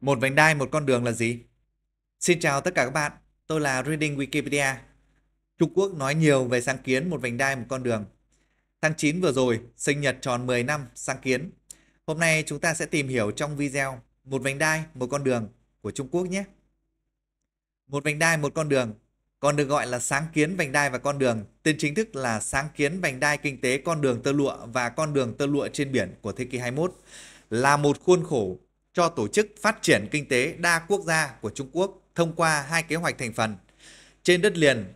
Một vành đai, một con đường là gì? Xin chào tất cả các bạn, tôi là Reading Wikipedia. Trung Quốc nói nhiều về sáng kiến một vành đai, một con đường. Tháng 9 vừa rồi, sinh nhật tròn 10 năm sáng kiến. Hôm nay chúng ta sẽ tìm hiểu trong video một vành đai, một con đường của Trung Quốc nhé. Một vành đai, một con đường, còn được gọi là sáng kiến vành đai và con đường. Tên chính thức là sáng kiến vành đai kinh tế con đường tơ lụa và con đường tơ lụa trên biển của thế kỷ 21 là một khuôn khổ cho Tổ chức Phát triển Kinh tế Đa Quốc gia của Trung Quốc thông qua hai kế hoạch thành phần. Trên đất liền,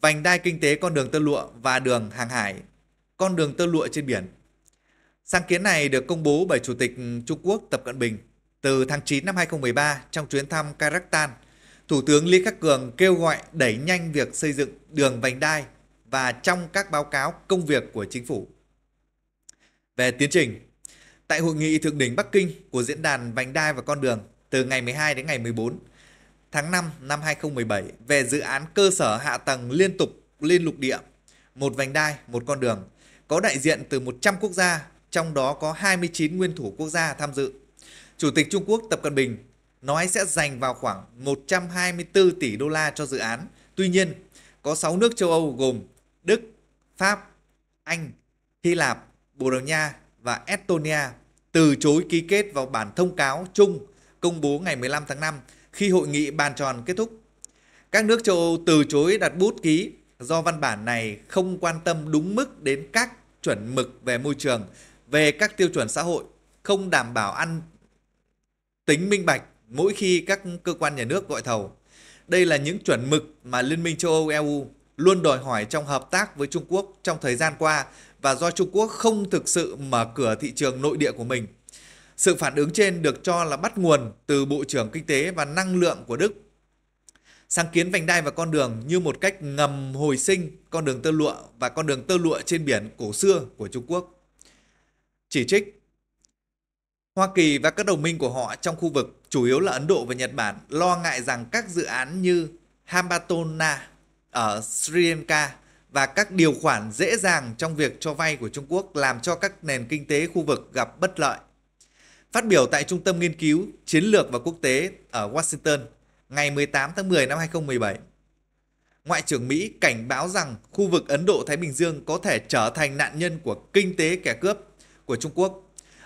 vành đai kinh tế con đường tơ lụa và đường hàng hải, con đường tơ lụa trên biển. Sáng kiến này được công bố bởi Chủ tịch Trung Quốc Tập Cận Bình từ tháng 9 năm 2013 trong chuyến thăm Kazakhstan. Thủ tướng Lý Khắc Cường kêu gọi đẩy nhanh việc xây dựng đường vành đai và trong các báo cáo công việc của chính phủ. Về tiến trình, Tại hội nghị thượng đỉnh Bắc Kinh của diễn đàn Vành đai và con đường từ ngày 12 đến ngày 14 tháng 5 năm 2017 về dự án cơ sở hạ tầng liên tục liên lục địa, một vành đai, một con đường, có đại diện từ 100 quốc gia, trong đó có 29 nguyên thủ quốc gia tham dự. Chủ tịch Trung Quốc Tập Cận Bình nói sẽ dành vào khoảng 124 tỷ đô la cho dự án. Tuy nhiên, có 6 nước châu Âu gồm Đức, Pháp, Anh, Hy Lạp, Bồ Đào Nha và Estonia từ chối ký kết vào bản thông cáo chung công bố ngày 15 tháng 5 khi hội nghị bàn tròn kết thúc. Các nước châu Âu từ chối đặt bút ký do văn bản này không quan tâm đúng mức đến các chuẩn mực về môi trường, về các tiêu chuẩn xã hội, không đảm bảo ăn tính minh bạch mỗi khi các cơ quan nhà nước gọi thầu. Đây là những chuẩn mực mà Liên minh châu Âu EU luôn đòi hỏi trong hợp tác với Trung Quốc trong thời gian qua và do Trung Quốc không thực sự mở cửa thị trường nội địa của mình. Sự phản ứng trên được cho là bắt nguồn từ Bộ trưởng Kinh tế và Năng lượng của Đức. Sáng kiến vành đai và con đường như một cách ngầm hồi sinh con đường tơ lụa và con đường tơ lụa trên biển cổ xưa của Trung Quốc. Chỉ trích Hoa Kỳ và các đồng minh của họ trong khu vực, chủ yếu là Ấn Độ và Nhật Bản, lo ngại rằng các dự án như Hambatona ở Sri Lanka và các điều khoản dễ dàng trong việc cho vay của Trung Quốc làm cho các nền kinh tế khu vực gặp bất lợi. Phát biểu tại Trung tâm Nghiên cứu Chiến lược và Quốc tế ở Washington ngày 18 tháng 10 năm 2017, Ngoại trưởng Mỹ cảnh báo rằng khu vực Ấn Độ-Thái Bình Dương có thể trở thành nạn nhân của kinh tế kẻ cướp của Trung Quốc.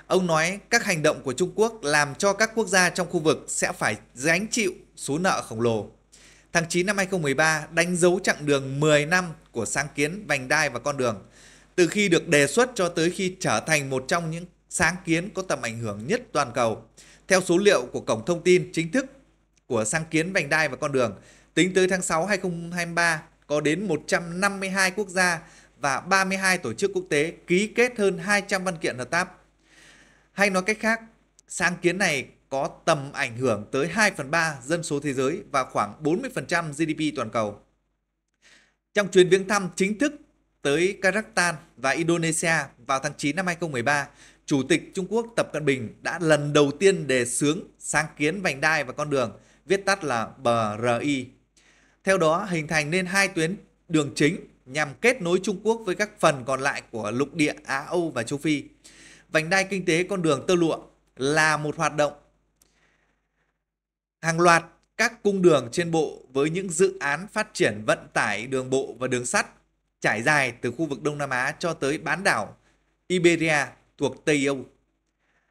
Ông nói các hành động của Trung Quốc làm cho các quốc gia trong khu vực sẽ phải gánh chịu số nợ khổng lồ tháng 9 năm 2013 đánh dấu chặng đường 10 năm của sáng kiến vành đai và con đường. Từ khi được đề xuất cho tới khi trở thành một trong những sáng kiến có tầm ảnh hưởng nhất toàn cầu. Theo số liệu của Cổng Thông tin chính thức của sáng kiến vành đai và con đường, tính tới tháng 6 2023 có đến 152 quốc gia và 32 tổ chức quốc tế ký kết hơn 200 văn kiện hợp tác. Hay nói cách khác, sáng kiến này có tầm ảnh hưởng tới 2 phần 3 dân số thế giới và khoảng 40% GDP toàn cầu. Trong chuyến viếng thăm chính thức tới Kazakhstan và Indonesia vào tháng 9 năm 2013, Chủ tịch Trung Quốc Tập Cận Bình đã lần đầu tiên đề xướng sáng kiến vành đai và con đường, viết tắt là BRI. Theo đó, hình thành nên hai tuyến đường chính nhằm kết nối Trung Quốc với các phần còn lại của lục địa Á Âu và châu Phi. Vành đai kinh tế con đường tơ lụa là một hoạt động hàng loạt các cung đường trên bộ với những dự án phát triển vận tải đường bộ và đường sắt trải dài từ khu vực Đông Nam Á cho tới bán đảo Iberia thuộc Tây Âu.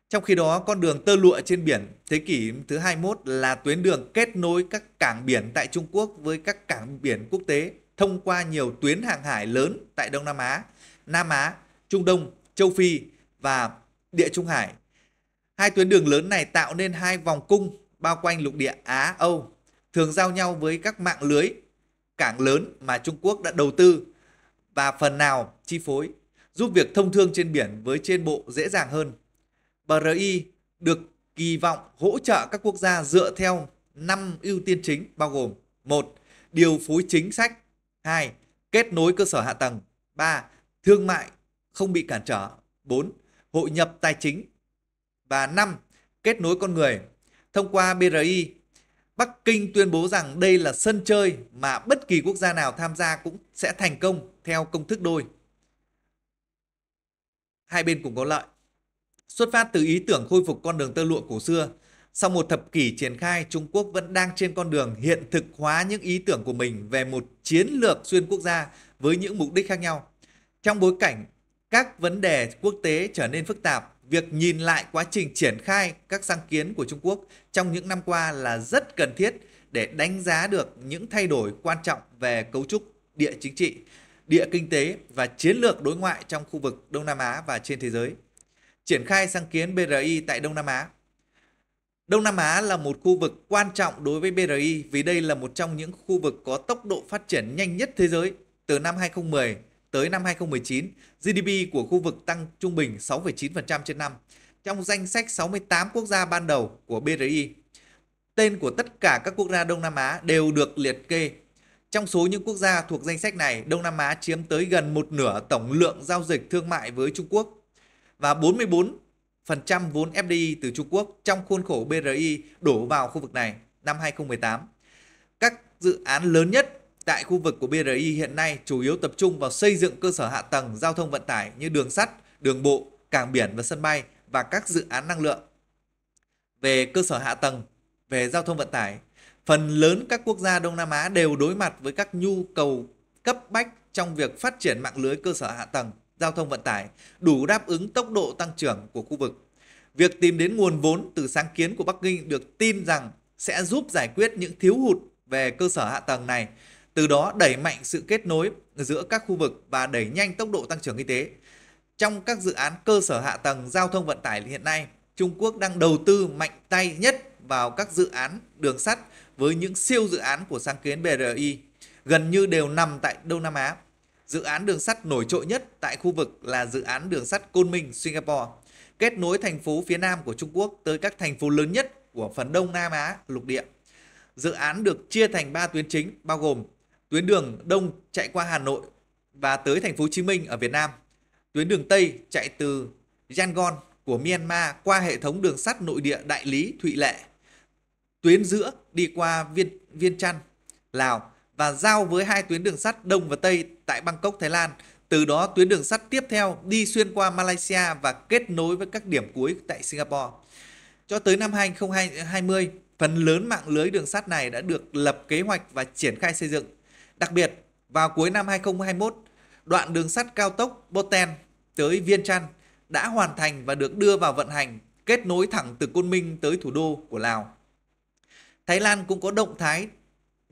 Trong khi đó, con đường tơ lụa trên biển thế kỷ thứ 21 là tuyến đường kết nối các cảng biển tại Trung Quốc với các cảng biển quốc tế thông qua nhiều tuyến hàng hải lớn tại Đông Nam Á, Nam Á, Trung Đông, Châu Phi và Địa Trung Hải. Hai tuyến đường lớn này tạo nên hai vòng cung bao quanh lục địa Á Âu thường giao nhau với các mạng lưới cảng lớn mà Trung Quốc đã đầu tư và phần nào chi phối, giúp việc thông thương trên biển với trên bộ dễ dàng hơn. BRI được kỳ vọng hỗ trợ các quốc gia dựa theo 5 ưu tiên chính bao gồm: 1. Điều phối chính sách, 2. Kết nối cơ sở hạ tầng, 3. Thương mại không bị cản trở, 4. Hội nhập tài chính và 5. Kết nối con người Thông qua BRI, Bắc Kinh tuyên bố rằng đây là sân chơi mà bất kỳ quốc gia nào tham gia cũng sẽ thành công theo công thức đôi. Hai bên cùng có lợi. Xuất phát từ ý tưởng khôi phục con đường tơ lụa cổ xưa, Sau một thập kỷ triển khai, Trung Quốc vẫn đang trên con đường hiện thực hóa những ý tưởng của mình về một chiến lược xuyên quốc gia với những mục đích khác nhau. Trong bối cảnh các vấn đề quốc tế trở nên phức tạp, việc nhìn lại quá trình triển khai các sáng kiến của Trung Quốc trong những năm qua là rất cần thiết để đánh giá được những thay đổi quan trọng về cấu trúc địa chính trị, địa kinh tế và chiến lược đối ngoại trong khu vực Đông Nam Á và trên thế giới. Triển khai sáng kiến BRI tại Đông Nam Á Đông Nam Á là một khu vực quan trọng đối với BRI vì đây là một trong những khu vực có tốc độ phát triển nhanh nhất thế giới. Từ năm 2010 tới năm 2019, GDP của khu vực tăng trung bình 6,9% trên năm. Trong danh sách 68 quốc gia ban đầu của BRI, tên của tất cả các quốc gia Đông Nam Á đều được liệt kê. Trong số những quốc gia thuộc danh sách này, Đông Nam Á chiếm tới gần một nửa tổng lượng giao dịch thương mại với Trung Quốc và 44% vốn FDI từ Trung Quốc trong khuôn khổ BRI đổ vào khu vực này năm 2018. Các dự án lớn nhất tại khu vực của BRI hiện nay chủ yếu tập trung vào xây dựng cơ sở hạ tầng giao thông vận tải như đường sắt, đường bộ, cảng biển và sân bay và các dự án năng lượng. Về cơ sở hạ tầng, về giao thông vận tải, phần lớn các quốc gia Đông Nam Á đều đối mặt với các nhu cầu cấp bách trong việc phát triển mạng lưới cơ sở hạ tầng giao thông vận tải đủ đáp ứng tốc độ tăng trưởng của khu vực. Việc tìm đến nguồn vốn từ sáng kiến của Bắc Kinh được tin rằng sẽ giúp giải quyết những thiếu hụt về cơ sở hạ tầng này, từ đó đẩy mạnh sự kết nối giữa các khu vực và đẩy nhanh tốc độ tăng trưởng kinh tế. Trong các dự án cơ sở hạ tầng giao thông vận tải hiện nay, Trung Quốc đang đầu tư mạnh tay nhất vào các dự án đường sắt với những siêu dự án của sáng kiến BRI gần như đều nằm tại Đông Nam Á. Dự án đường sắt nổi trội nhất tại khu vực là dự án đường sắt Côn Minh, Singapore, kết nối thành phố phía Nam của Trung Quốc tới các thành phố lớn nhất của phần Đông Nam Á lục địa. Dự án được chia thành 3 tuyến chính bao gồm tuyến đường Đông chạy qua Hà Nội và tới thành phố Hồ Chí Minh ở Việt Nam, tuyến đường Tây chạy từ Yangon của Myanmar qua hệ thống đường sắt nội địa đại lý Thụy Lệ, tuyến giữa đi qua Viên Viên Chăn, Lào và giao với hai tuyến đường sắt Đông và Tây tại Bangkok, Thái Lan. Từ đó tuyến đường sắt tiếp theo đi xuyên qua Malaysia và kết nối với các điểm cuối tại Singapore. Cho tới năm 2020, phần lớn mạng lưới đường sắt này đã được lập kế hoạch và triển khai xây dựng. Đặc biệt, vào cuối năm 2021, đoạn đường sắt cao tốc Boten tới Viên Chăn đã hoàn thành và được đưa vào vận hành, kết nối thẳng từ Côn Minh tới thủ đô của Lào. Thái Lan cũng có động thái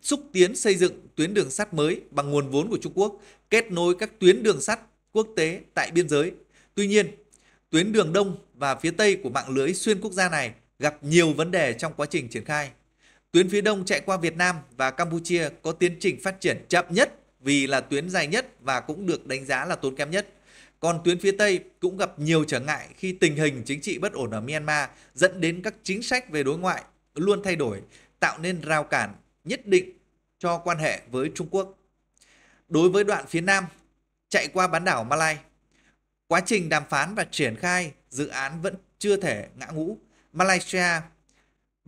xúc tiến xây dựng tuyến đường sắt mới bằng nguồn vốn của Trung Quốc, kết nối các tuyến đường sắt quốc tế tại biên giới. Tuy nhiên, tuyến đường đông và phía tây của mạng lưới xuyên quốc gia này gặp nhiều vấn đề trong quá trình triển khai. Tuyến phía đông chạy qua Việt Nam và Campuchia có tiến trình phát triển chậm nhất vì là tuyến dài nhất và cũng được đánh giá là tốn kém nhất. Còn tuyến phía Tây cũng gặp nhiều trở ngại khi tình hình chính trị bất ổn ở Myanmar dẫn đến các chính sách về đối ngoại luôn thay đổi, tạo nên rào cản nhất định cho quan hệ với Trung Quốc. Đối với đoạn phía Nam chạy qua bán đảo Malai, quá trình đàm phán và triển khai dự án vẫn chưa thể ngã ngũ. Malaysia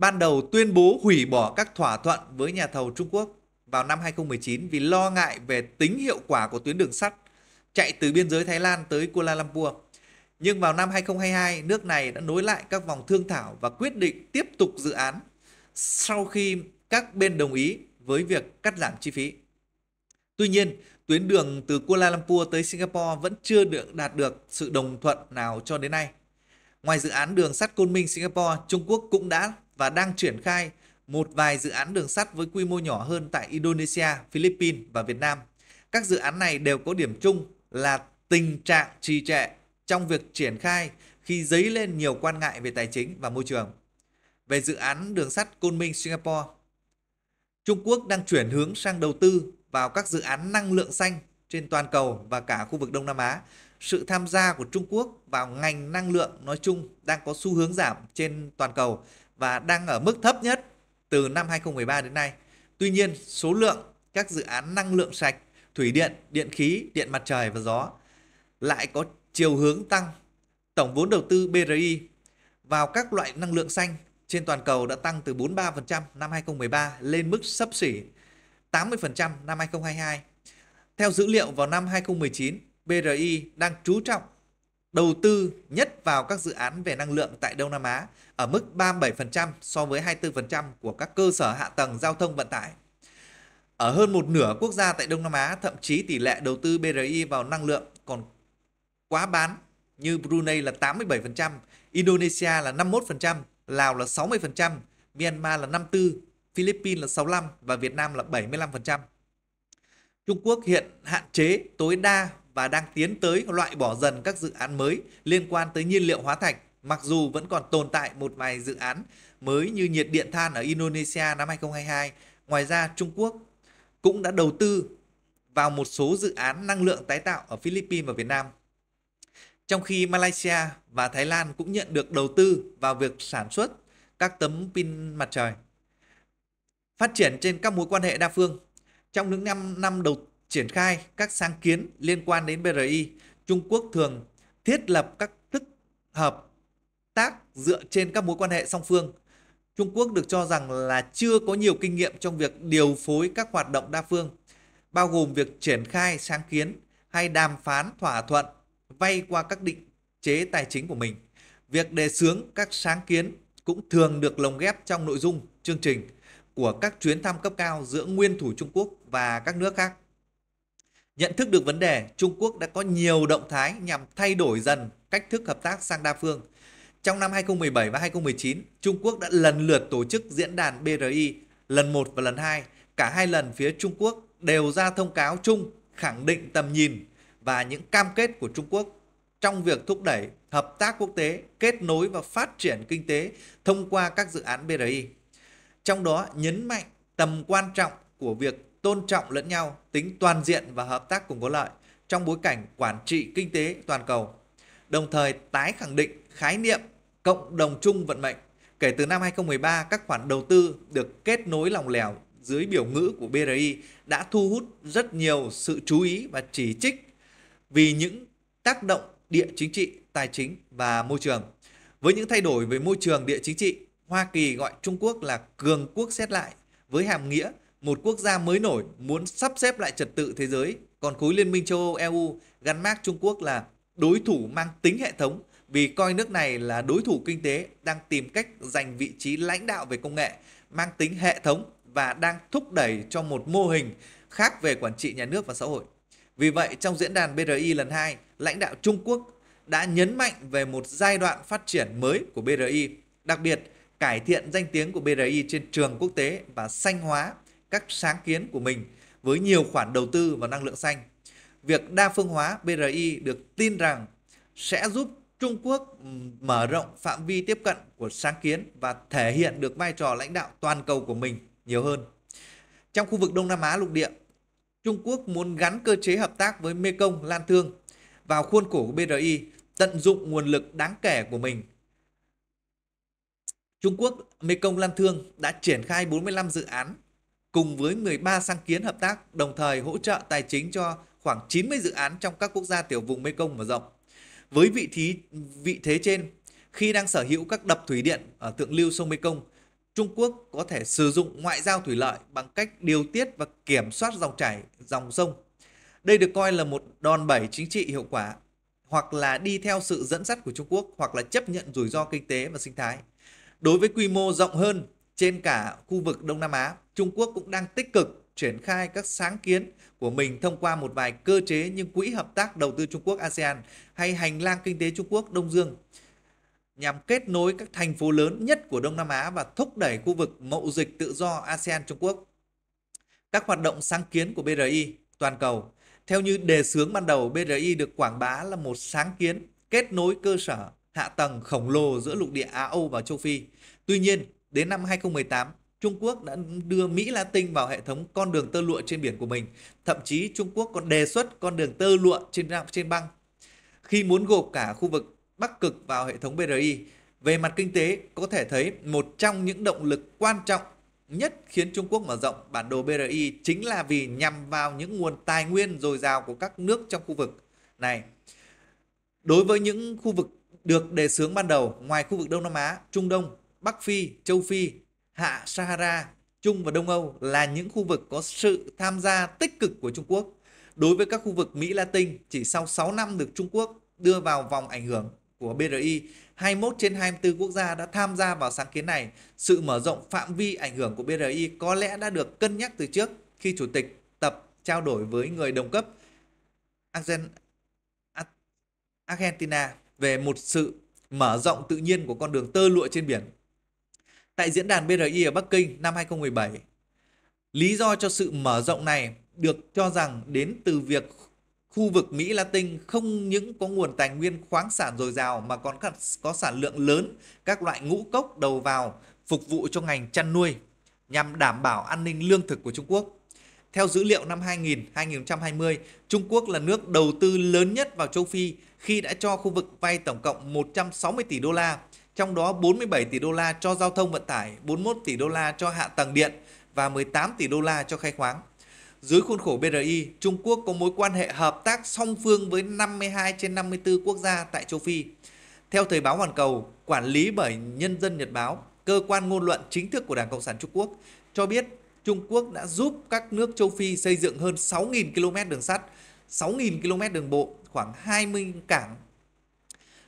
ban đầu tuyên bố hủy bỏ các thỏa thuận với nhà thầu Trung Quốc vào năm 2019 vì lo ngại về tính hiệu quả của tuyến đường sắt chạy từ biên giới Thái Lan tới Kuala Lumpur. Nhưng vào năm 2022, nước này đã nối lại các vòng thương thảo và quyết định tiếp tục dự án sau khi các bên đồng ý với việc cắt giảm chi phí. Tuy nhiên, tuyến đường từ Kuala Lumpur tới Singapore vẫn chưa được đạt được sự đồng thuận nào cho đến nay. Ngoài dự án đường sắt Côn Minh Singapore, Trung Quốc cũng đã và đang triển khai một vài dự án đường sắt với quy mô nhỏ hơn tại Indonesia, Philippines và Việt Nam. Các dự án này đều có điểm chung là tình trạng trì trệ trong việc triển khai khi dấy lên nhiều quan ngại về tài chính và môi trường. Về dự án đường sắt Côn Minh Singapore, Trung Quốc đang chuyển hướng sang đầu tư vào các dự án năng lượng xanh trên toàn cầu và cả khu vực Đông Nam Á. Sự tham gia của Trung Quốc vào ngành năng lượng nói chung đang có xu hướng giảm trên toàn cầu và đang ở mức thấp nhất từ năm 2013 đến nay. Tuy nhiên, số lượng các dự án năng lượng sạch, thủy điện, điện khí, điện mặt trời và gió lại có chiều hướng tăng. Tổng vốn đầu tư BRI vào các loại năng lượng xanh trên toàn cầu đã tăng từ 43% năm 2013 lên mức sấp xỉ 80% năm 2022. Theo dữ liệu vào năm 2019, BRI đang chú trọng đầu tư nhất vào các dự án về năng lượng tại Đông Nam Á ở mức 37% so với 24% của các cơ sở hạ tầng giao thông vận tải. Ở hơn một nửa quốc gia tại Đông Nam Á, thậm chí tỷ lệ đầu tư BRI vào năng lượng còn quá bán như Brunei là 87%, Indonesia là 51%, Lào là 60%, Myanmar là 54%, Philippines là 65% và Việt Nam là 75%. Trung Quốc hiện hạn chế tối đa và đang tiến tới loại bỏ dần các dự án mới liên quan tới nhiên liệu hóa thạch, mặc dù vẫn còn tồn tại một vài dự án mới như nhiệt điện than ở Indonesia năm 2022. Ngoài ra, Trung Quốc cũng đã đầu tư vào một số dự án năng lượng tái tạo ở Philippines và Việt Nam. Trong khi Malaysia và Thái Lan cũng nhận được đầu tư vào việc sản xuất các tấm pin mặt trời. Phát triển trên các mối quan hệ đa phương. Trong những năm năm đầu triển khai các sáng kiến liên quan đến BRI, Trung Quốc thường thiết lập các thức hợp tác dựa trên các mối quan hệ song phương. Trung Quốc được cho rằng là chưa có nhiều kinh nghiệm trong việc điều phối các hoạt động đa phương, bao gồm việc triển khai sáng kiến hay đàm phán thỏa thuận vay qua các định chế tài chính của mình. Việc đề xướng các sáng kiến cũng thường được lồng ghép trong nội dung chương trình của các chuyến thăm cấp cao giữa nguyên thủ Trung Quốc và các nước khác. Nhận thức được vấn đề, Trung Quốc đã có nhiều động thái nhằm thay đổi dần cách thức hợp tác sang đa phương. Trong năm 2017 và 2019, Trung Quốc đã lần lượt tổ chức diễn đàn BRI lần 1 và lần 2. Cả hai lần phía Trung Quốc đều ra thông cáo chung khẳng định tầm nhìn và những cam kết của Trung Quốc trong việc thúc đẩy hợp tác quốc tế, kết nối và phát triển kinh tế thông qua các dự án BRI. Trong đó nhấn mạnh tầm quan trọng của việc tôn trọng lẫn nhau, tính toàn diện và hợp tác cùng có lợi trong bối cảnh quản trị kinh tế toàn cầu. Đồng thời tái khẳng định khái niệm cộng đồng chung vận mệnh. Kể từ năm 2013, các khoản đầu tư được kết nối lòng lẻo dưới biểu ngữ của BRI đã thu hút rất nhiều sự chú ý và chỉ trích vì những tác động địa chính trị, tài chính và môi trường. Với những thay đổi về môi trường địa chính trị, Hoa Kỳ gọi Trung Quốc là cường quốc xét lại với hàm nghĩa một quốc gia mới nổi muốn sắp xếp lại trật tự thế giới, còn khối Liên minh châu Âu EU gắn mác Trung Quốc là đối thủ mang tính hệ thống vì coi nước này là đối thủ kinh tế đang tìm cách giành vị trí lãnh đạo về công nghệ mang tính hệ thống và đang thúc đẩy cho một mô hình khác về quản trị nhà nước và xã hội. Vì vậy, trong diễn đàn BRI lần 2, lãnh đạo Trung Quốc đã nhấn mạnh về một giai đoạn phát triển mới của BRI, đặc biệt cải thiện danh tiếng của BRI trên trường quốc tế và xanh hóa các sáng kiến của mình với nhiều khoản đầu tư vào năng lượng xanh. Việc đa phương hóa BRI được tin rằng sẽ giúp Trung Quốc mở rộng phạm vi tiếp cận của sáng kiến và thể hiện được vai trò lãnh đạo toàn cầu của mình nhiều hơn. Trong khu vực Đông Nam Á lục địa, Trung Quốc muốn gắn cơ chế hợp tác với Mekong Lan Thương vào khuôn khổ của BRI, tận dụng nguồn lực đáng kể của mình. Trung Quốc Mekong Lan Thương đã triển khai 45 dự án cùng với 13 sáng kiến hợp tác, đồng thời hỗ trợ tài chính cho khoảng 90 dự án trong các quốc gia tiểu vùng Mekong mở rộng. Với vị trí vị thế trên, khi đang sở hữu các đập thủy điện ở thượng lưu sông Mekong, Trung Quốc có thể sử dụng ngoại giao thủy lợi bằng cách điều tiết và kiểm soát dòng chảy dòng sông. Đây được coi là một đòn bẩy chính trị hiệu quả, hoặc là đi theo sự dẫn dắt của Trung Quốc, hoặc là chấp nhận rủi ro kinh tế và sinh thái. Đối với quy mô rộng hơn trên cả khu vực Đông Nam Á, Trung Quốc cũng đang tích cực triển khai các sáng kiến của mình thông qua một vài cơ chế như Quỹ Hợp tác Đầu tư Trung Quốc ASEAN hay Hành lang Kinh tế Trung Quốc Đông Dương nhằm kết nối các thành phố lớn nhất của Đông Nam Á và thúc đẩy khu vực mậu dịch tự do ASEAN Trung Quốc. Các hoạt động sáng kiến của BRI toàn cầu theo như đề xướng ban đầu, BRI được quảng bá là một sáng kiến kết nối cơ sở hạ tầng khổng lồ giữa lục địa Á Âu và châu Phi. Tuy nhiên, đến năm 2018, Trung Quốc đã đưa Mỹ Latin vào hệ thống con đường tơ lụa trên biển của mình. Thậm chí Trung Quốc còn đề xuất con đường tơ lụa trên trên băng. Khi muốn gộp cả khu vực Bắc Cực vào hệ thống BRI, về mặt kinh tế có thể thấy một trong những động lực quan trọng nhất khiến Trung Quốc mở rộng bản đồ BRI chính là vì nhằm vào những nguồn tài nguyên dồi dào của các nước trong khu vực này. Đối với những khu vực được đề xướng ban đầu ngoài khu vực Đông Nam Á, Trung Đông, Bắc Phi, Châu Phi, Hạ Sahara, Trung và Đông Âu là những khu vực có sự tham gia tích cực của Trung Quốc. Đối với các khu vực Mỹ Latin, chỉ sau 6 năm được Trung Quốc đưa vào vòng ảnh hưởng của BRI. 21 trên 24 quốc gia đã tham gia vào sáng kiến này. Sự mở rộng phạm vi ảnh hưởng của BRI có lẽ đã được cân nhắc từ trước khi chủ tịch tập trao đổi với người đồng cấp Argentina về một sự mở rộng tự nhiên của con đường tơ lụa trên biển. Tại diễn đàn BRI ở Bắc Kinh năm 2017, lý do cho sự mở rộng này được cho rằng đến từ việc khu vực Mỹ Latin không những có nguồn tài nguyên khoáng sản dồi dào mà còn có sản lượng lớn các loại ngũ cốc đầu vào phục vụ cho ngành chăn nuôi nhằm đảm bảo an ninh lương thực của Trung Quốc. Theo dữ liệu năm 2000-2020, Trung Quốc là nước đầu tư lớn nhất vào châu Phi khi đã cho khu vực vay tổng cộng 160 tỷ đô la, trong đó 47 tỷ đô la cho giao thông vận tải, 41 tỷ đô la cho hạ tầng điện và 18 tỷ đô la cho khai khoáng. Dưới khuôn khổ BRI, Trung Quốc có mối quan hệ hợp tác song phương với 52 trên 54 quốc gia tại châu Phi. Theo Thời báo Hoàn Cầu, quản lý bởi Nhân dân Nhật Báo, cơ quan ngôn luận chính thức của Đảng Cộng sản Trung Quốc, cho biết Trung Quốc đã giúp các nước châu Phi xây dựng hơn 6.000 km đường sắt, 6.000 km đường bộ, khoảng 20 cảng,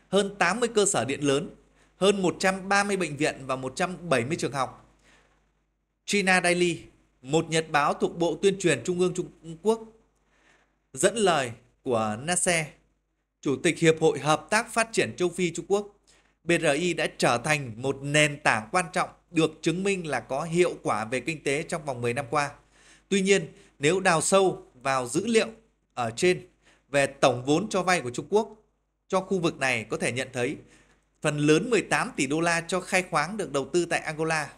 hơn 80 cơ sở điện lớn, hơn 130 bệnh viện và 170 trường học. China Daily, một nhật báo thuộc Bộ Tuyên truyền Trung ương Trung Quốc, dẫn lời của Nase, Chủ tịch Hiệp hội Hợp tác Phát triển Châu Phi Trung Quốc, BRI đã trở thành một nền tảng quan trọng được chứng minh là có hiệu quả về kinh tế trong vòng 10 năm qua. Tuy nhiên, nếu đào sâu vào dữ liệu ở trên về tổng vốn cho vay của Trung Quốc cho khu vực này có thể nhận thấy phần lớn 18 tỷ đô la cho khai khoáng được đầu tư tại Angola.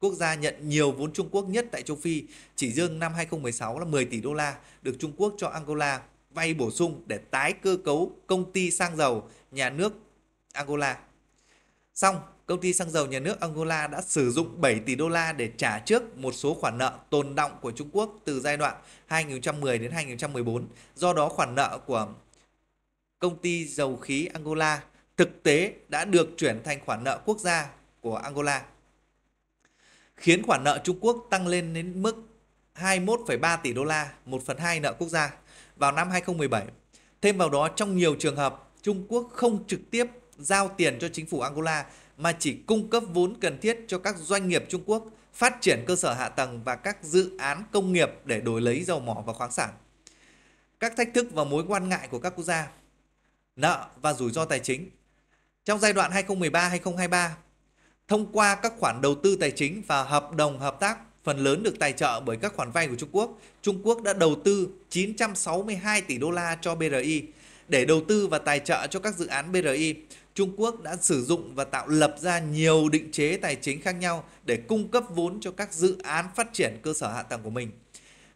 Quốc gia nhận nhiều vốn Trung Quốc nhất tại châu Phi, chỉ riêng năm 2016 là 10 tỷ đô la được Trung Quốc cho Angola vay bổ sung để tái cơ cấu công ty xăng dầu nhà nước Angola. Xong, công ty xăng dầu nhà nước Angola đã sử dụng 7 tỷ đô la để trả trước một số khoản nợ tồn động của Trung Quốc từ giai đoạn 2010 đến 2014. Do đó khoản nợ của công ty dầu khí Angola thực tế đã được chuyển thành khoản nợ quốc gia của Angola. Khiến khoản nợ Trung Quốc tăng lên đến mức 21,3 tỷ đô la, 1 phần 2 nợ quốc gia vào năm 2017. Thêm vào đó, trong nhiều trường hợp, Trung Quốc không trực tiếp giao tiền cho chính phủ Angola mà chỉ cung cấp vốn cần thiết cho các doanh nghiệp Trung Quốc phát triển cơ sở hạ tầng và các dự án công nghiệp để đổi lấy dầu mỏ và khoáng sản. Các thách thức và mối quan ngại của các quốc gia, nợ và rủi ro tài chính. Trong giai đoạn 2013-2023, thông qua các khoản đầu tư tài chính và hợp đồng hợp tác phần lớn được tài trợ bởi các khoản vay của Trung Quốc. Trung Quốc đã đầu tư 962 tỷ đô la cho BRI để đầu tư và tài trợ cho các dự án BRI. Trung Quốc đã sử dụng và tạo lập ra nhiều định chế tài chính khác nhau để cung cấp vốn cho các dự án phát triển cơ sở hạ tầng của mình.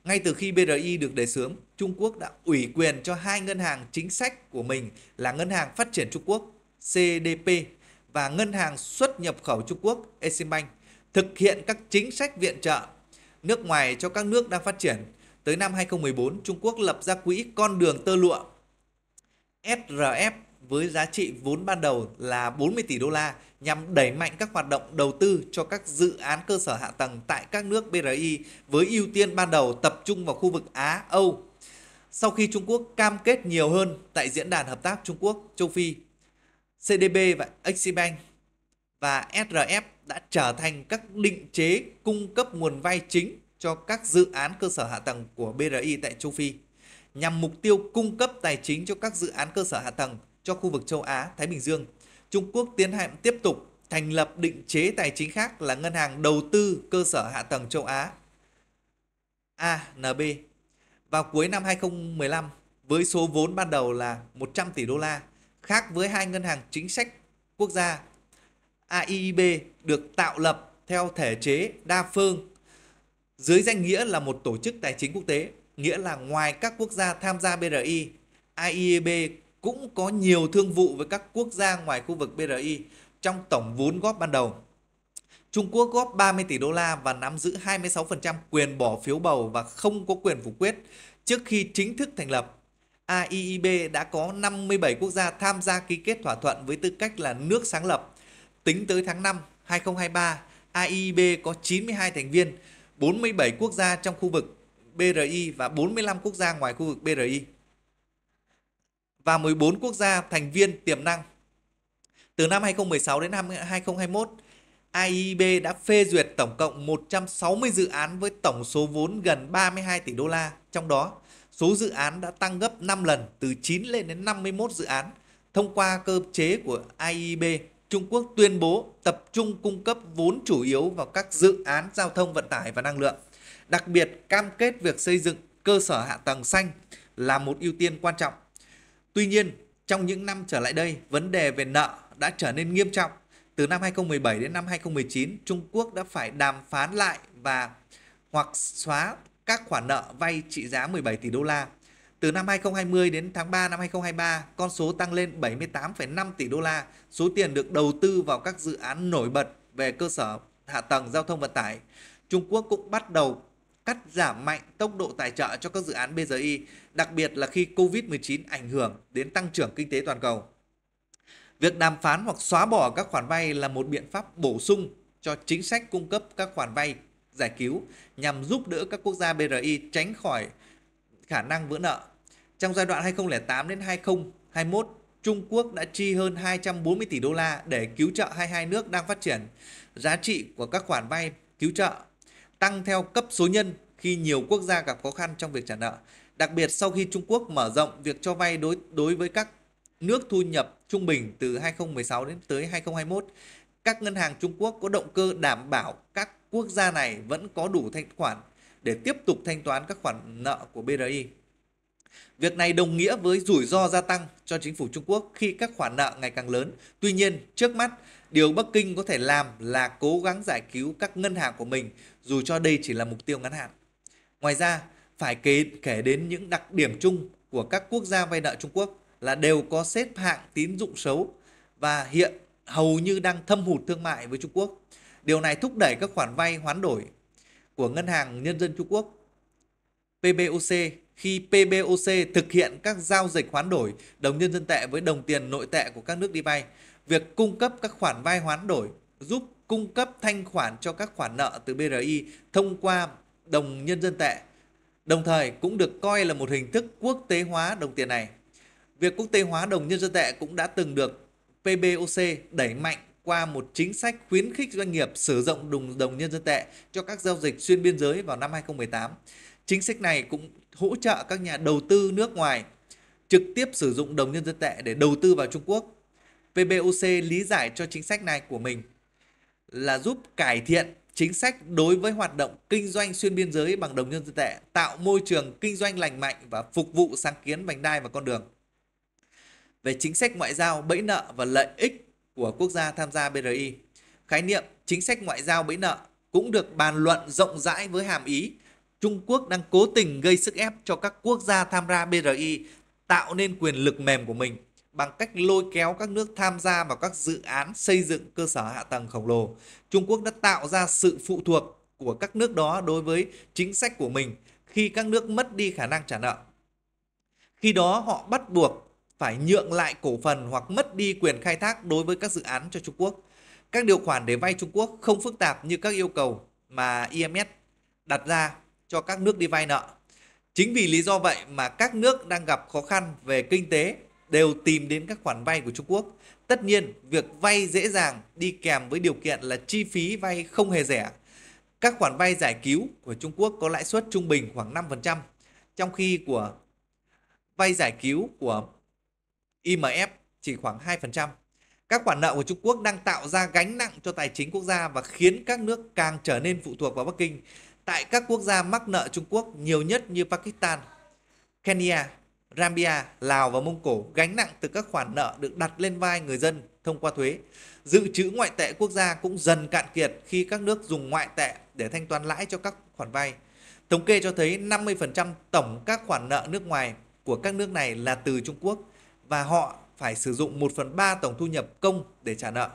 Ngay từ khi BRI được đề xướng, Trung Quốc đã ủy quyền cho hai ngân hàng chính sách của mình là Ngân hàng Phát triển Trung Quốc CDP và Ngân hàng xuất nhập khẩu Trung Quốc Eximbank thực hiện các chính sách viện trợ nước ngoài cho các nước đang phát triển. Tới năm 2014, Trung Quốc lập ra quỹ con đường tơ lụa SRF với giá trị vốn ban đầu là 40 tỷ đô la nhằm đẩy mạnh các hoạt động đầu tư cho các dự án cơ sở hạ tầng tại các nước BRI với ưu tiên ban đầu tập trung vào khu vực Á, Âu. Sau khi Trung Quốc cam kết nhiều hơn tại Diễn đàn Hợp tác Trung Quốc, Châu Phi, CDB và Eximbank và SRF đã trở thành các định chế cung cấp nguồn vay chính cho các dự án cơ sở hạ tầng của BRI tại châu Phi nhằm mục tiêu cung cấp tài chính cho các dự án cơ sở hạ tầng cho khu vực châu Á, Thái Bình Dương. Trung Quốc tiến hành tiếp tục thành lập định chế tài chính khác là Ngân hàng Đầu tư Cơ sở Hạ tầng châu Á ANB vào cuối năm 2015 với số vốn ban đầu là 100 tỷ đô la, khác với hai ngân hàng chính sách quốc gia AIIB được tạo lập theo thể chế đa phương dưới danh nghĩa là một tổ chức tài chính quốc tế, nghĩa là ngoài các quốc gia tham gia BRI, AIIB cũng có nhiều thương vụ với các quốc gia ngoài khu vực BRI trong tổng vốn góp ban đầu. Trung Quốc góp 30 tỷ đô la và nắm giữ 26% quyền bỏ phiếu bầu và không có quyền phủ quyết trước khi chính thức thành lập. AIIB đã có 57 quốc gia tham gia ký kết thỏa thuận với tư cách là nước sáng lập Tính tới tháng 5 2023, AIIB có 92 thành viên, 47 quốc gia trong khu vực BRI và 45 quốc gia ngoài khu vực BRI. và 14 quốc gia thành viên tiềm năng. Từ năm 2016 đến năm 2021, AIB đã phê duyệt tổng cộng 160 dự án với tổng số vốn gần 32 tỷ đô la. Trong đó, số dự án đã tăng gấp 5 lần từ 9 lên đến 51 dự án. Thông qua cơ chế của AIB, Trung Quốc tuyên bố tập trung cung cấp vốn chủ yếu vào các dự án giao thông vận tải và năng lượng. Đặc biệt cam kết việc xây dựng cơ sở hạ tầng xanh là một ưu tiên quan trọng. Tuy nhiên, trong những năm trở lại đây, vấn đề về nợ đã trở nên nghiêm trọng. Từ năm 2017 đến năm 2019, Trung Quốc đã phải đàm phán lại và hoặc xóa các khoản nợ vay trị giá 17 tỷ đô la. Từ năm 2020 đến tháng 3 năm 2023, con số tăng lên 78,5 tỷ đô la. Số tiền được đầu tư vào các dự án nổi bật về cơ sở hạ tầng giao thông vận tải. Trung Quốc cũng bắt đầu cắt giảm mạnh tốc độ tài trợ cho các dự án BRI, đặc biệt là khi Covid-19 ảnh hưởng đến tăng trưởng kinh tế toàn cầu. Việc đàm phán hoặc xóa bỏ các khoản vay là một biện pháp bổ sung cho chính sách cung cấp các khoản vay giải cứu nhằm giúp đỡ các quốc gia BRI tránh khỏi khả năng vỡ nợ. Trong giai đoạn 2008 đến 2021, Trung Quốc đã chi hơn 240 tỷ đô la để cứu trợ 22 nước đang phát triển. Giá trị của các khoản vay cứu trợ tăng theo cấp số nhân khi nhiều quốc gia gặp khó khăn trong việc trả nợ. Đặc biệt sau khi Trung Quốc mở rộng việc cho vay đối đối với các nước thu nhập trung bình từ 2016 đến tới 2021, các ngân hàng Trung Quốc có động cơ đảm bảo các quốc gia này vẫn có đủ thanh khoản để tiếp tục thanh toán các khoản nợ của BRI. Việc này đồng nghĩa với rủi ro gia tăng cho chính phủ Trung Quốc khi các khoản nợ ngày càng lớn. Tuy nhiên, trước mắt, điều Bắc Kinh có thể làm là cố gắng giải cứu các ngân hàng của mình dù cho đây chỉ là mục tiêu ngắn hạn. Ngoài ra, phải kể, kể đến những đặc điểm chung của các quốc gia vay nợ Trung Quốc là đều có xếp hạng tín dụng xấu và hiện hầu như đang thâm hụt thương mại với Trung Quốc. Điều này thúc đẩy các khoản vay hoán đổi của Ngân hàng Nhân dân Trung Quốc PBOC khi PBOC thực hiện các giao dịch hoán đổi, đồng nhân dân tệ với đồng tiền nội tệ của các nước đi vay. Việc cung cấp các khoản vay hoán đổi giúp cung cấp thanh khoản cho các khoản nợ từ BRI thông qua đồng nhân dân tệ. Đồng thời cũng được coi là một hình thức quốc tế hóa đồng tiền này. Việc quốc tế hóa đồng nhân dân tệ cũng đã từng được PBOC đẩy mạnh qua một chính sách khuyến khích doanh nghiệp sử dụng đồng, đồng nhân dân tệ cho các giao dịch xuyên biên giới vào năm 2018. Chính sách này cũng hỗ trợ các nhà đầu tư nước ngoài trực tiếp sử dụng đồng nhân dân tệ để đầu tư vào Trung Quốc. PBOC lý giải cho chính sách này của mình là giúp cải thiện chính sách đối với hoạt động kinh doanh xuyên biên giới bằng đồng nhân dân tệ, tạo môi trường kinh doanh lành mạnh và phục vụ sáng kiến vành đai và con đường. Về chính sách ngoại giao, bẫy nợ và lợi ích của quốc gia tham gia BRI, khái niệm chính sách ngoại giao bẫy nợ cũng được bàn luận rộng rãi với hàm ý Trung Quốc đang cố tình gây sức ép cho các quốc gia tham gia BRI tạo nên quyền lực mềm của mình bằng cách lôi kéo các nước tham gia vào các dự án xây dựng cơ sở hạ tầng khổng lồ. Trung Quốc đã tạo ra sự phụ thuộc của các nước đó đối với chính sách của mình khi các nước mất đi khả năng trả nợ. Khi đó họ bắt buộc phải nhượng lại cổ phần hoặc mất đi quyền khai thác đối với các dự án cho Trung Quốc. Các điều khoản để vay Trung Quốc không phức tạp như các yêu cầu mà IMF đặt ra cho các nước đi vay nợ. Chính vì lý do vậy mà các nước đang gặp khó khăn về kinh tế đều tìm đến các khoản vay của Trung Quốc. Tất nhiên, việc vay dễ dàng đi kèm với điều kiện là chi phí vay không hề rẻ. Các khoản vay giải cứu của Trung Quốc có lãi suất trung bình khoảng 5%, trong khi của vay giải cứu của IMF chỉ khoảng 2%. Các khoản nợ của Trung Quốc đang tạo ra gánh nặng cho tài chính quốc gia và khiến các nước càng trở nên phụ thuộc vào Bắc Kinh. Tại các quốc gia mắc nợ Trung Quốc nhiều nhất như Pakistan, Kenya, Rambia, Lào và Mông Cổ gánh nặng từ các khoản nợ được đặt lên vai người dân thông qua thuế. Dự trữ ngoại tệ quốc gia cũng dần cạn kiệt khi các nước dùng ngoại tệ để thanh toán lãi cho các khoản vay. Thống kê cho thấy 50% tổng các khoản nợ nước ngoài của các nước này là từ Trung Quốc và họ phải sử dụng 1 phần 3 tổng thu nhập công để trả nợ.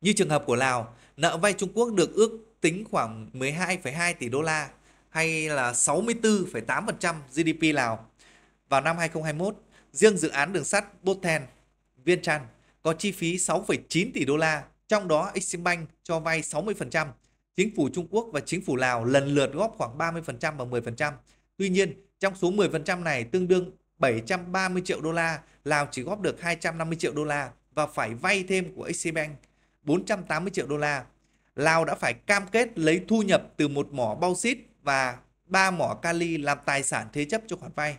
Như trường hợp của Lào, nợ vay Trung Quốc được ước tính khoảng 12,2 tỷ đô la hay là 64,8% GDP Lào vào năm 2021. Riêng dự án đường sắt Boten, Viên Trăn có chi phí 6,9 tỷ đô la, trong đó Eximbank cho vay 60%. Chính phủ Trung Quốc và chính phủ Lào lần lượt góp khoảng 30% và 10%. Tuy nhiên, trong số 10% này tương đương 730 triệu đô la, Lào chỉ góp được 250 triệu đô la và phải vay thêm của Exim Bank 480 triệu đô la. Lào đã phải cam kết lấy thu nhập từ một mỏ bauxit và ba mỏ kali làm tài sản thế chấp cho khoản vay.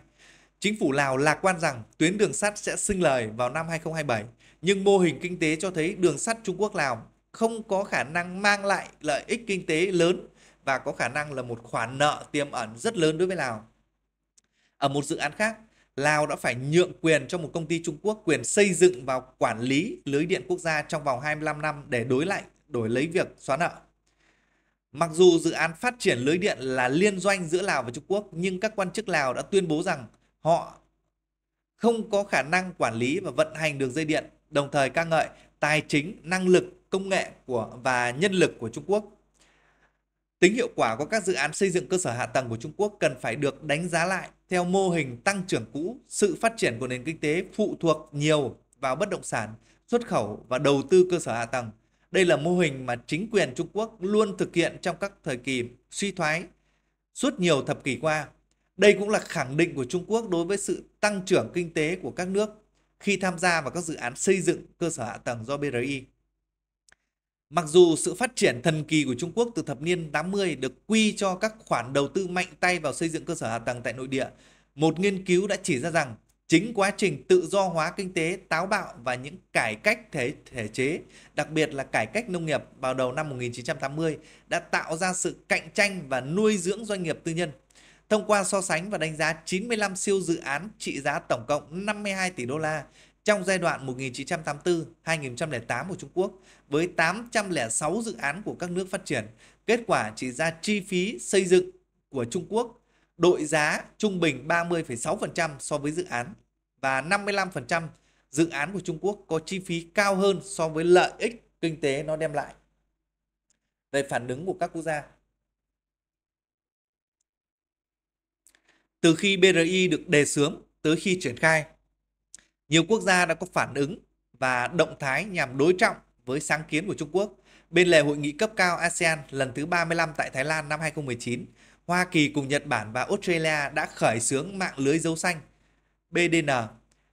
Chính phủ Lào lạc quan rằng tuyến đường sắt sẽ sinh lời vào năm 2027, nhưng mô hình kinh tế cho thấy đường sắt Trung Quốc Lào không có khả năng mang lại lợi ích kinh tế lớn và có khả năng là một khoản nợ tiềm ẩn rất lớn đối với Lào. Ở một dự án khác, Lào đã phải nhượng quyền cho một công ty Trung Quốc quyền xây dựng và quản lý lưới điện quốc gia trong vòng 25 năm để đối lại đổi lấy việc xóa nợ. Mặc dù dự án phát triển lưới điện là liên doanh giữa Lào và Trung Quốc, nhưng các quan chức Lào đã tuyên bố rằng họ không có khả năng quản lý và vận hành đường dây điện, đồng thời ca ngợi tài chính, năng lực, công nghệ của và nhân lực của Trung Quốc. Tính hiệu quả của các dự án xây dựng cơ sở hạ tầng của Trung Quốc cần phải được đánh giá lại theo mô hình tăng trưởng cũ. Sự phát triển của nền kinh tế phụ thuộc nhiều vào bất động sản, xuất khẩu và đầu tư cơ sở hạ tầng. Đây là mô hình mà chính quyền Trung Quốc luôn thực hiện trong các thời kỳ suy thoái suốt nhiều thập kỷ qua. Đây cũng là khẳng định của Trung Quốc đối với sự tăng trưởng kinh tế của các nước khi tham gia vào các dự án xây dựng cơ sở hạ tầng do BRI. Mặc dù sự phát triển thần kỳ của Trung Quốc từ thập niên 80 được quy cho các khoản đầu tư mạnh tay vào xây dựng cơ sở hạ tầng tại nội địa, một nghiên cứu đã chỉ ra rằng chính quá trình tự do hóa kinh tế táo bạo và những cải cách thể, thể chế, đặc biệt là cải cách nông nghiệp vào đầu năm 1980 đã tạo ra sự cạnh tranh và nuôi dưỡng doanh nghiệp tư nhân. Thông qua so sánh và đánh giá 95 siêu dự án trị giá tổng cộng 52 tỷ đô la trong giai đoạn 1984-2008 của Trung Quốc với 806 dự án của các nước phát triển. Kết quả chỉ ra chi phí xây dựng của Trung Quốc đội giá trung bình 30,6% so với dự án và 55% dự án của Trung Quốc có chi phí cao hơn so với lợi ích kinh tế nó đem lại. Về phản ứng của các quốc gia. Từ khi BRI được đề xướng tới khi triển khai, nhiều quốc gia đã có phản ứng và động thái nhằm đối trọng với sáng kiến của Trung Quốc. Bên lề hội nghị cấp cao ASEAN lần thứ 35 tại Thái Lan năm 2019, Hoa Kỳ cùng Nhật Bản và Australia đã khởi xướng mạng lưới dấu xanh BDN.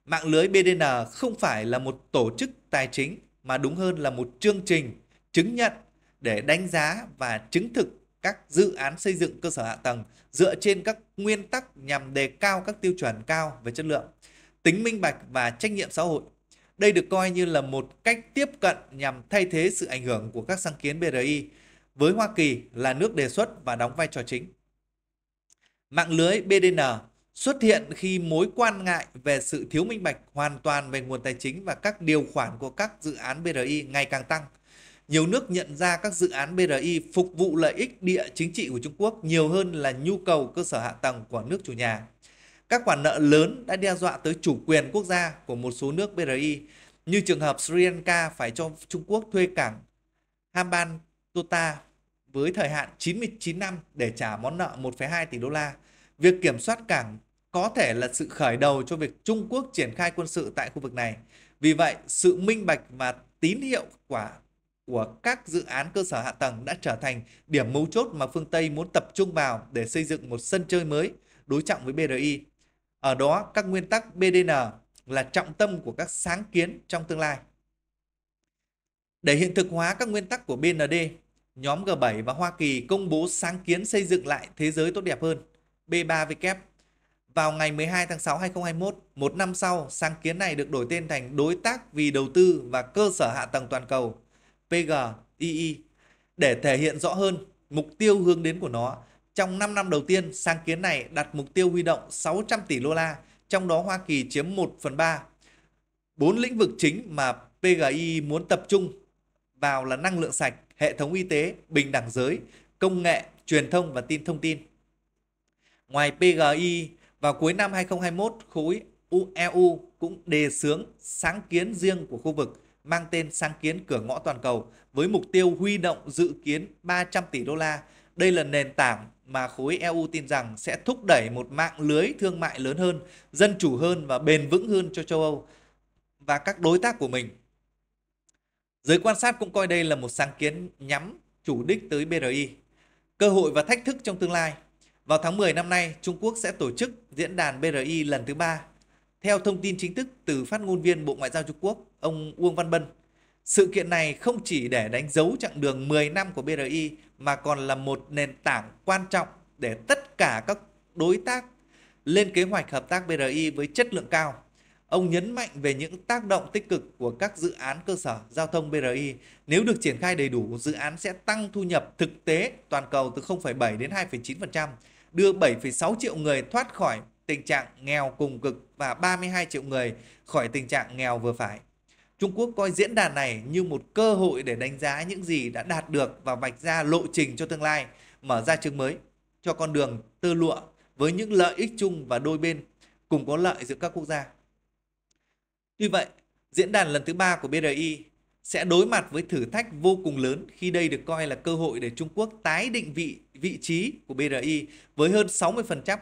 Mạng lưới BDN không phải là một tổ chức tài chính mà đúng hơn là một chương trình chứng nhận để đánh giá và chứng thực các dự án xây dựng cơ sở hạ tầng dựa trên các nguyên tắc nhằm đề cao các tiêu chuẩn cao về chất lượng, tính minh bạch và trách nhiệm xã hội. Đây được coi như là một cách tiếp cận nhằm thay thế sự ảnh hưởng của các sáng kiến BRI với Hoa Kỳ là nước đề xuất và đóng vai trò chính. Mạng lưới BDN xuất hiện khi mối quan ngại về sự thiếu minh bạch hoàn toàn về nguồn tài chính và các điều khoản của các dự án BRI ngày càng tăng. Nhiều nước nhận ra các dự án BRI phục vụ lợi ích địa chính trị của Trung Quốc nhiều hơn là nhu cầu cơ sở hạ tầng của nước chủ nhà. Các khoản nợ lớn đã đe dọa tới chủ quyền quốc gia của một số nước BRI, như trường hợp Sri Lanka phải cho Trung Quốc thuê cảng Hambantota với thời hạn 99 năm để trả món nợ 1,2 tỷ đô la. Việc kiểm soát cảng có thể là sự khởi đầu cho việc Trung Quốc triển khai quân sự tại khu vực này. Vì vậy, sự minh bạch và tín hiệu quả của các dự án cơ sở hạ tầng đã trở thành điểm mấu chốt mà phương Tây muốn tập trung vào để xây dựng một sân chơi mới đối trọng với BRI. Ở đó, các nguyên tắc BDN là trọng tâm của các sáng kiến trong tương lai. Để hiện thực hóa các nguyên tắc của BND, nhóm G7 và Hoa Kỳ công bố sáng kiến xây dựng lại thế giới tốt đẹp hơn, B3W. Vào ngày 12 tháng 6 2021, một năm sau, sáng kiến này được đổi tên thành Đối tác vì đầu tư và cơ sở hạ tầng toàn cầu, PGII. Để thể hiện rõ hơn mục tiêu hướng đến của nó, trong 5 năm đầu tiên, sáng kiến này đặt mục tiêu huy động 600 tỷ đô la, trong đó Hoa Kỳ chiếm 1 phần 3. Bốn lĩnh vực chính mà PGI muốn tập trung vào là năng lượng sạch, hệ thống y tế, bình đẳng giới, công nghệ, truyền thông và tin thông tin. Ngoài PGI, vào cuối năm 2021, khối EU cũng đề xướng sáng kiến riêng của khu vực mang tên sáng kiến cửa ngõ toàn cầu với mục tiêu huy động dự kiến 300 tỷ đô la. Đây là nền tảng mà khối EU tin rằng sẽ thúc đẩy một mạng lưới thương mại lớn hơn, dân chủ hơn và bền vững hơn cho châu Âu và các đối tác của mình. Giới quan sát cũng coi đây là một sáng kiến nhắm chủ đích tới BRI. Cơ hội và thách thức trong tương lai. Vào tháng 10 năm nay, Trung Quốc sẽ tổ chức diễn đàn BRI lần thứ ba Theo thông tin chính thức từ phát ngôn viên Bộ Ngoại giao Trung Quốc, ông Uông Văn Bân, sự kiện này không chỉ để đánh dấu chặng đường 10 năm của BRI mà còn là một nền tảng quan trọng để tất cả các đối tác lên kế hoạch hợp tác BRI với chất lượng cao. Ông nhấn mạnh về những tác động tích cực của các dự án cơ sở giao thông BRI. Nếu được triển khai đầy đủ, dự án sẽ tăng thu nhập thực tế toàn cầu từ 0,7 đến 2,9%, đưa 7,6 triệu người thoát khỏi tình trạng nghèo cùng cực và 32 triệu người khỏi tình trạng nghèo vừa phải. Trung Quốc coi diễn đàn này như một cơ hội để đánh giá những gì đã đạt được và vạch ra lộ trình cho tương lai, mở ra chương mới cho con đường tơ lụa với những lợi ích chung và đôi bên cùng có lợi giữa các quốc gia. Tuy vậy, diễn đàn lần thứ ba của BRI sẽ đối mặt với thử thách vô cùng lớn khi đây được coi là cơ hội để Trung Quốc tái định vị vị trí của BRI với hơn 60%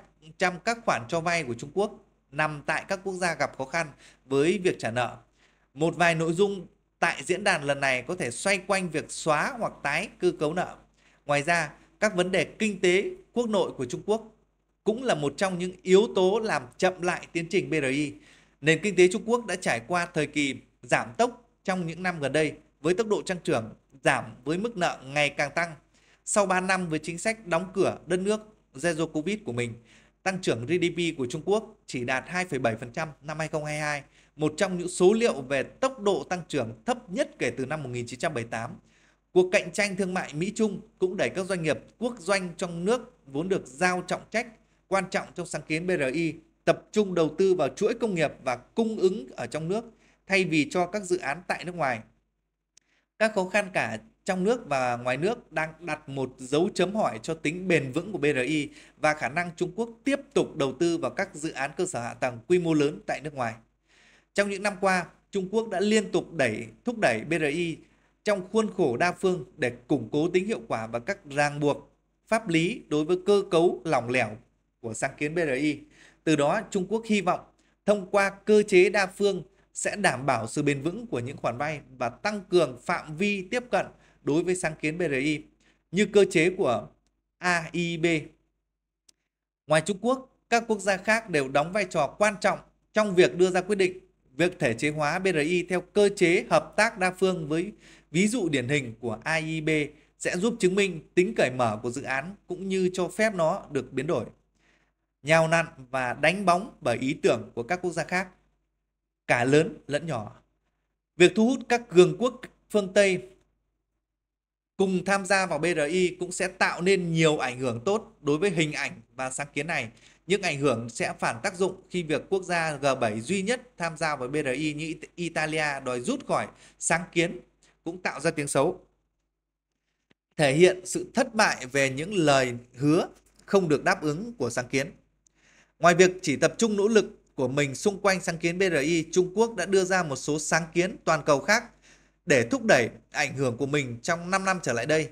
các khoản cho vay của Trung Quốc nằm tại các quốc gia gặp khó khăn với việc trả nợ. Một vài nội dung tại diễn đàn lần này có thể xoay quanh việc xóa hoặc tái cơ cấu nợ. Ngoài ra, các vấn đề kinh tế quốc nội của Trung Quốc cũng là một trong những yếu tố làm chậm lại tiến trình BRI. Nền kinh tế Trung Quốc đã trải qua thời kỳ giảm tốc trong những năm gần đây với tốc độ tăng trưởng giảm với mức nợ ngày càng tăng. Sau 3 năm với chính sách đóng cửa đất nước Zero Covid của mình, tăng trưởng GDP của Trung Quốc chỉ đạt 2,7% năm 2022, một trong những số liệu về tốc độ tăng trưởng thấp nhất kể từ năm 1978. Cuộc cạnh tranh thương mại Mỹ-Trung cũng đẩy các doanh nghiệp, quốc doanh trong nước vốn được giao trọng trách, quan trọng trong sáng kiến BRI tập trung đầu tư vào chuỗi công nghiệp và cung ứng ở trong nước, thay vì cho các dự án tại nước ngoài. Các khó khăn cả trong nước và ngoài nước đang đặt một dấu chấm hỏi cho tính bền vững của BRI và khả năng Trung Quốc tiếp tục đầu tư vào các dự án cơ sở hạ tầng quy mô lớn tại nước ngoài. Trong những năm qua, Trung Quốc đã liên tục đẩy thúc đẩy BRI trong khuôn khổ đa phương để củng cố tính hiệu quả và các ràng buộc pháp lý đối với cơ cấu lỏng lẻo của sáng kiến BRI. Từ đó, Trung Quốc hy vọng thông qua cơ chế đa phương sẽ đảm bảo sự bền vững của những khoản vay và tăng cường phạm vi tiếp cận đối với sáng kiến BRI như cơ chế của AIB. Ngoài Trung Quốc, các quốc gia khác đều đóng vai trò quan trọng trong việc đưa ra quyết định việc thể chế hóa BRI theo cơ chế hợp tác đa phương với ví dụ điển hình của AIB sẽ giúp chứng minh tính cởi mở của dự án cũng như cho phép nó được biến đổi. Nhào nặn và đánh bóng bởi ý tưởng của các quốc gia khác, cả lớn lẫn nhỏ. Việc thu hút các cường quốc phương Tây cùng tham gia vào BRI cũng sẽ tạo nên nhiều ảnh hưởng tốt đối với hình ảnh và sáng kiến này. Những ảnh hưởng sẽ phản tác dụng khi việc quốc gia G7 duy nhất tham gia vào BRI như Italia đòi rút khỏi sáng kiến cũng tạo ra tiếng xấu. Thể hiện sự thất bại về những lời hứa không được đáp ứng của sáng kiến. Ngoài việc chỉ tập trung nỗ lực của mình xung quanh sáng kiến BRI, Trung Quốc đã đưa ra một số sáng kiến toàn cầu khác để thúc đẩy ảnh hưởng của mình trong 5 năm trở lại đây.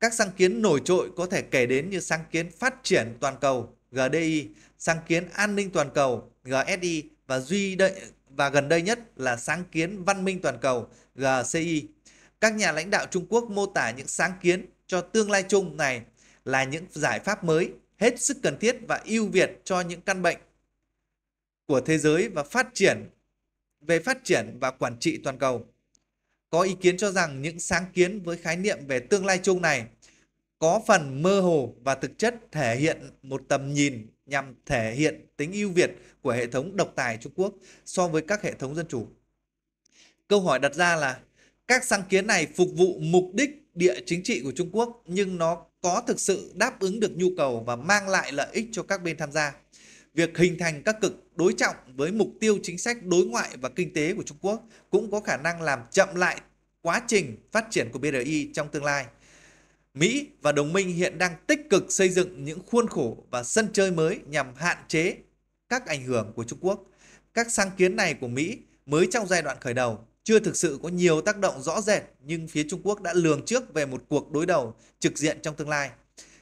Các sáng kiến nổi trội có thể kể đến như sáng kiến phát triển toàn cầu GDI, sáng kiến an ninh toàn cầu GSI và duy đợi và gần đây nhất là sáng kiến văn minh toàn cầu GCI. Các nhà lãnh đạo Trung Quốc mô tả những sáng kiến cho tương lai chung này là những giải pháp mới hết sức cần thiết và ưu việt cho những căn bệnh của thế giới và phát triển về phát triển và quản trị toàn cầu. Có ý kiến cho rằng những sáng kiến với khái niệm về tương lai chung này có phần mơ hồ và thực chất thể hiện một tầm nhìn nhằm thể hiện tính ưu việt của hệ thống độc tài Trung Quốc so với các hệ thống dân chủ. Câu hỏi đặt ra là, các sáng kiến này phục vụ mục đích địa chính trị của Trung Quốc, nhưng nó có thực sự đáp ứng được nhu cầu và mang lại lợi ích cho các bên tham gia. Việc hình thành các cực đối trọng với mục tiêu chính sách đối ngoại và kinh tế của Trung Quốc cũng có khả năng làm chậm lại quá trình phát triển của BRI trong tương lai. Mỹ và đồng minh hiện đang tích cực xây dựng những khuôn khổ và sân chơi mới nhằm hạn chế các ảnh hưởng của Trung Quốc. Các sáng kiến này của Mỹ mới trong giai đoạn khởi đầu chưa thực sự có nhiều tác động rõ rệt nhưng phía Trung Quốc đã lường trước về một cuộc đối đầu trực diện trong tương lai.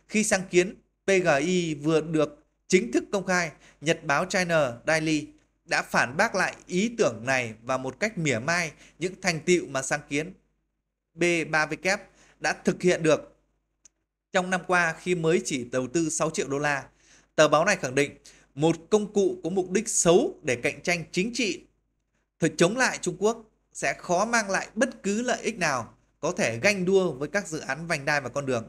Khi sáng kiến PGI vừa được chính thức công khai, Nhật báo China Daily đã phản bác lại ý tưởng này và một cách mỉa mai những thành tựu mà sáng kiến B3W đã thực hiện được trong năm qua khi mới chỉ đầu tư 6 triệu đô la. Tờ báo này khẳng định một công cụ có mục đích xấu để cạnh tranh chính trị. Thời chống lại Trung Quốc sẽ khó mang lại bất cứ lợi ích nào có thể ganh đua với các dự án vành đai và con đường,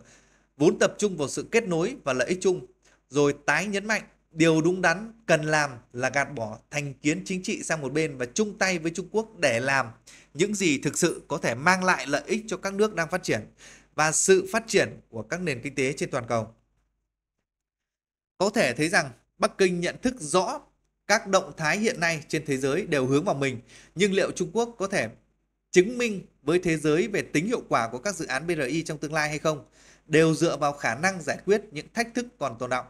vốn tập trung vào sự kết nối và lợi ích chung, rồi tái nhấn mạnh điều đúng đắn cần làm là gạt bỏ thành kiến chính trị sang một bên và chung tay với Trung Quốc để làm những gì thực sự có thể mang lại lợi ích cho các nước đang phát triển và sự phát triển của các nền kinh tế trên toàn cầu. Có thể thấy rằng Bắc Kinh nhận thức rõ các động thái hiện nay trên thế giới đều hướng vào mình, nhưng liệu Trung Quốc có thể chứng minh với thế giới về tính hiệu quả của các dự án BRI trong tương lai hay không, đều dựa vào khả năng giải quyết những thách thức còn tồn động.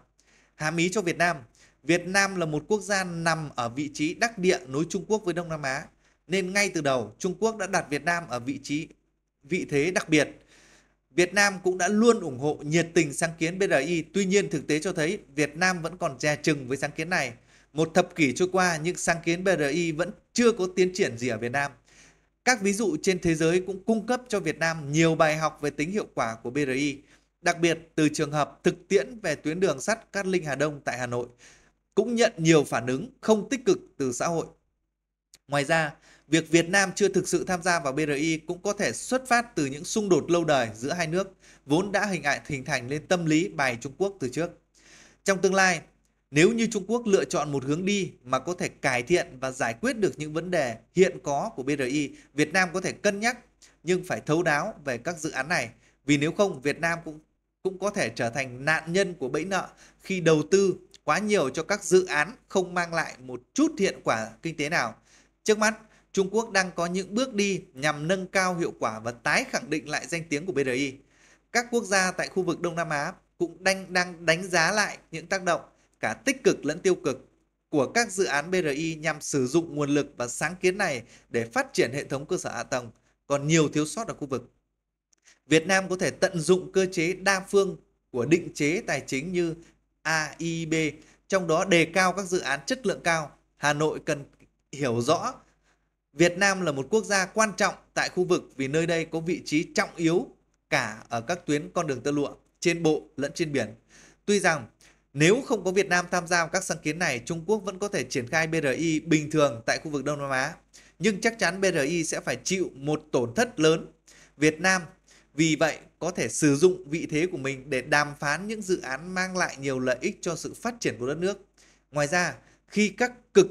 Hàm ý cho Việt Nam, Việt Nam là một quốc gia nằm ở vị trí đắc địa nối Trung Quốc với Đông Nam Á, nên ngay từ đầu Trung Quốc đã đặt Việt Nam ở vị trí vị thế đặc biệt. Việt Nam cũng đã luôn ủng hộ nhiệt tình sáng kiến BRI, tuy nhiên thực tế cho thấy Việt Nam vẫn còn dè chừng với sáng kiến này. Một thập kỷ trôi qua nhưng sáng kiến BRI vẫn chưa có tiến triển gì ở Việt Nam. Các ví dụ trên thế giới cũng cung cấp cho Việt Nam nhiều bài học về tính hiệu quả của BRI, đặc biệt từ trường hợp thực tiễn về tuyến đường sắt Cát Linh Hà Đông tại Hà Nội, cũng nhận nhiều phản ứng không tích cực từ xã hội. Ngoài ra, việc Việt Nam chưa thực sự tham gia vào BRI cũng có thể xuất phát từ những xung đột lâu đời giữa hai nước, vốn đã hình ảnh hình thành lên tâm lý bài Trung Quốc từ trước. Trong tương lai, nếu như Trung Quốc lựa chọn một hướng đi mà có thể cải thiện và giải quyết được những vấn đề hiện có của BRI, Việt Nam có thể cân nhắc nhưng phải thấu đáo về các dự án này. Vì nếu không, Việt Nam cũng cũng có thể trở thành nạn nhân của bẫy nợ khi đầu tư quá nhiều cho các dự án không mang lại một chút hiện quả kinh tế nào. Trước mắt, Trung Quốc đang có những bước đi nhằm nâng cao hiệu quả và tái khẳng định lại danh tiếng của BRI. Các quốc gia tại khu vực Đông Nam Á cũng đang đang đánh giá lại những tác động cả tích cực lẫn tiêu cực của các dự án BRI nhằm sử dụng nguồn lực và sáng kiến này để phát triển hệ thống cơ sở hạ tầng còn nhiều thiếu sót ở khu vực. Việt Nam có thể tận dụng cơ chế đa phương của định chế tài chính như AIB, trong đó đề cao các dự án chất lượng cao. Hà Nội cần hiểu rõ Việt Nam là một quốc gia quan trọng tại khu vực vì nơi đây có vị trí trọng yếu cả ở các tuyến con đường tơ lụa trên bộ lẫn trên biển. Tuy rằng nếu không có Việt Nam tham gia vào các sáng kiến này, Trung Quốc vẫn có thể triển khai BRI bình thường tại khu vực Đông Nam Á. Nhưng chắc chắn BRI sẽ phải chịu một tổn thất lớn. Việt Nam vì vậy có thể sử dụng vị thế của mình để đàm phán những dự án mang lại nhiều lợi ích cho sự phát triển của đất nước. Ngoài ra, khi các cực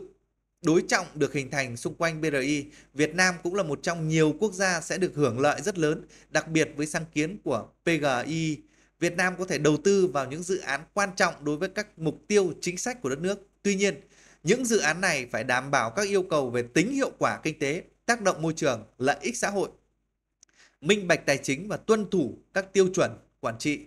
đối trọng được hình thành xung quanh BRI, Việt Nam cũng là một trong nhiều quốc gia sẽ được hưởng lợi rất lớn, đặc biệt với sáng kiến của PGI. Việt Nam có thể đầu tư vào những dự án quan trọng đối với các mục tiêu chính sách của đất nước. Tuy nhiên, những dự án này phải đảm bảo các yêu cầu về tính hiệu quả kinh tế, tác động môi trường, lợi ích xã hội, minh bạch tài chính và tuân thủ các tiêu chuẩn quản trị.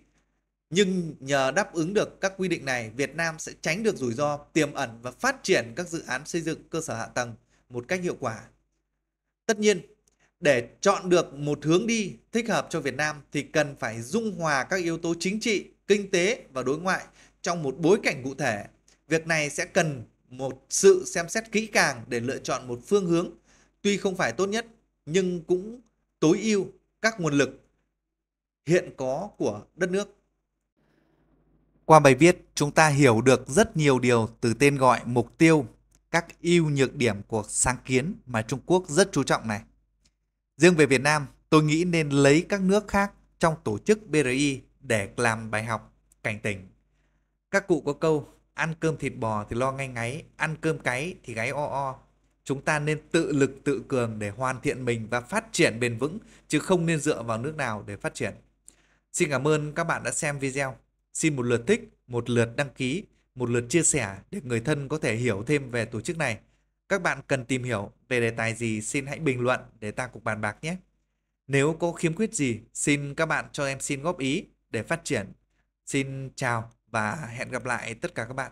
Nhưng nhờ đáp ứng được các quy định này, Việt Nam sẽ tránh được rủi ro tiềm ẩn và phát triển các dự án xây dựng cơ sở hạ tầng một cách hiệu quả. Tất nhiên, để chọn được một hướng đi thích hợp cho Việt Nam thì cần phải dung hòa các yếu tố chính trị, kinh tế và đối ngoại trong một bối cảnh cụ thể. Việc này sẽ cần một sự xem xét kỹ càng để lựa chọn một phương hướng tuy không phải tốt nhất nhưng cũng tối ưu các nguồn lực hiện có của đất nước. Qua bài viết, chúng ta hiểu được rất nhiều điều từ tên gọi mục tiêu, các ưu nhược điểm của sáng kiến mà Trung Quốc rất chú trọng này. Riêng về Việt Nam, tôi nghĩ nên lấy các nước khác trong tổ chức BRI để làm bài học cảnh tỉnh. Các cụ có câu ăn cơm thịt bò thì lo ngay ngáy, ăn cơm cái thì gáy o o. Chúng ta nên tự lực tự cường để hoàn thiện mình và phát triển bền vững, chứ không nên dựa vào nước nào để phát triển. Xin cảm ơn các bạn đã xem video. Xin một lượt thích, một lượt đăng ký, một lượt chia sẻ để người thân có thể hiểu thêm về tổ chức này. Các bạn cần tìm hiểu về đề tài gì xin hãy bình luận để ta cùng bàn bạc nhé. Nếu có khiếm khuyết gì, xin các bạn cho em xin góp ý để phát triển. Xin chào và hẹn gặp lại tất cả các bạn.